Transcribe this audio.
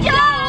救！